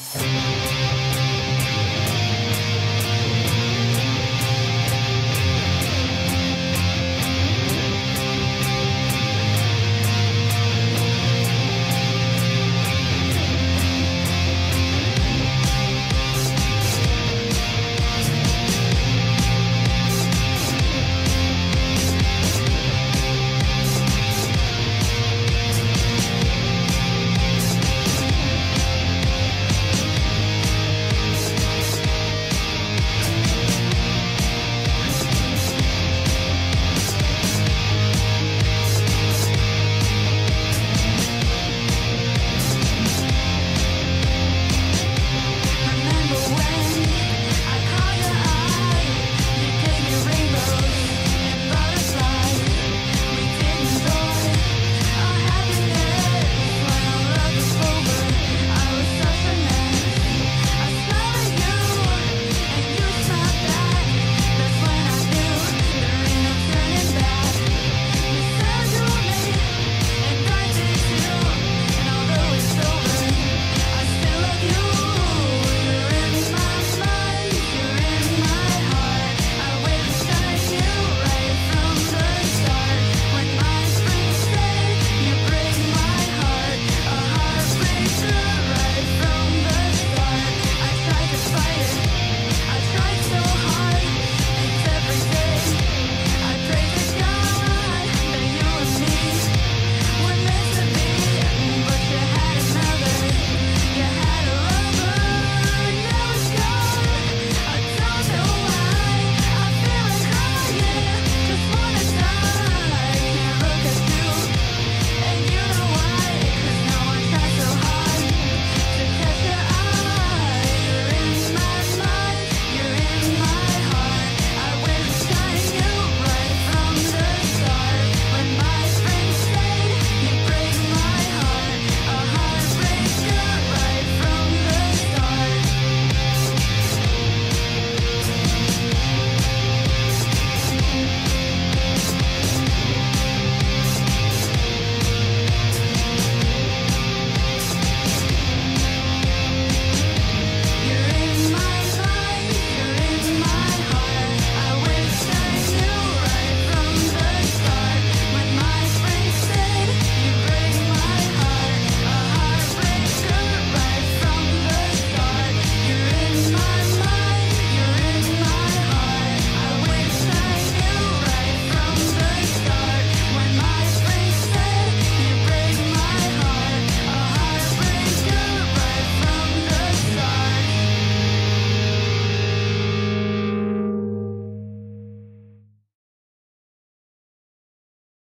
Bye. away.